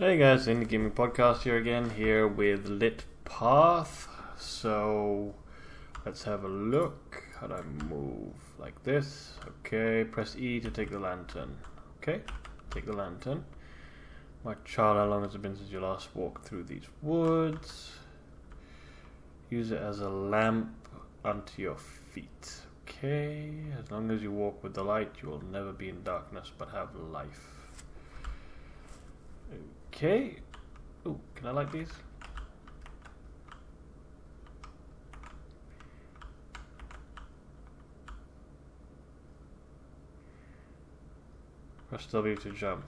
Hey guys, Indie Gaming Podcast here again, here with Lit Path. So let's have a look. How do I move? Like this. Okay, press E to take the lantern. Okay, take the lantern. My child, how long has it been since you last walked through these woods? Use it as a lamp unto your feet. Okay, as long as you walk with the light, you will never be in darkness but have life. Okay. Ooh, can I like these? Press W to jump.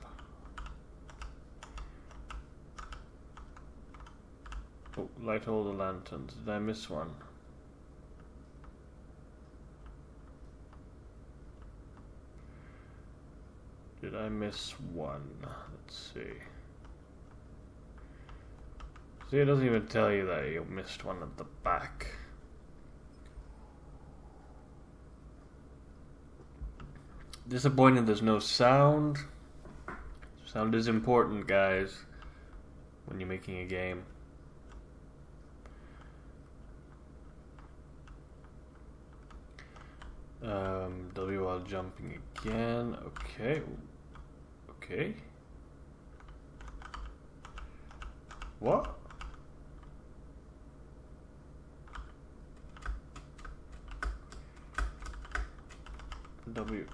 Oh, light all the lanterns. Did I miss one? Did I miss one? Let's see. See, it doesn't even tell you that you missed one at the back. Disappointed there's no sound. Sound is important, guys, when you're making a game. Um, W while jumping again. Okay. Okay. What? W.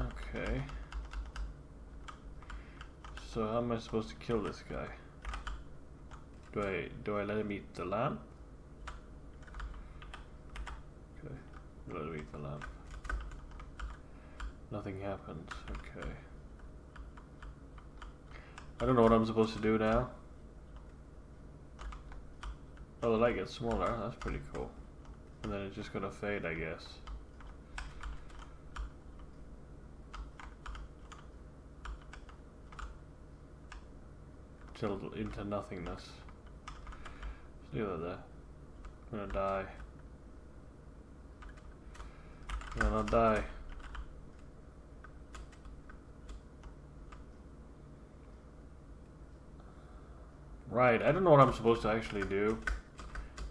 Okay. So how am I supposed to kill this guy? Do I do I let him eat the lamp? Okay, let him eat the lamp. Nothing happens. Okay. I don't know what I'm supposed to do now. Oh, the light gets smaller. That's pretty cool. And then it's just gonna fade, I guess. Till into nothingness. See that there. I'm gonna die. I'm gonna die. Right, I don't know what I'm supposed to actually do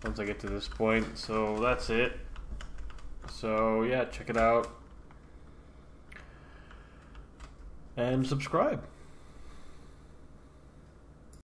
once I get to this point, so that's it. So yeah, check it out. And subscribe.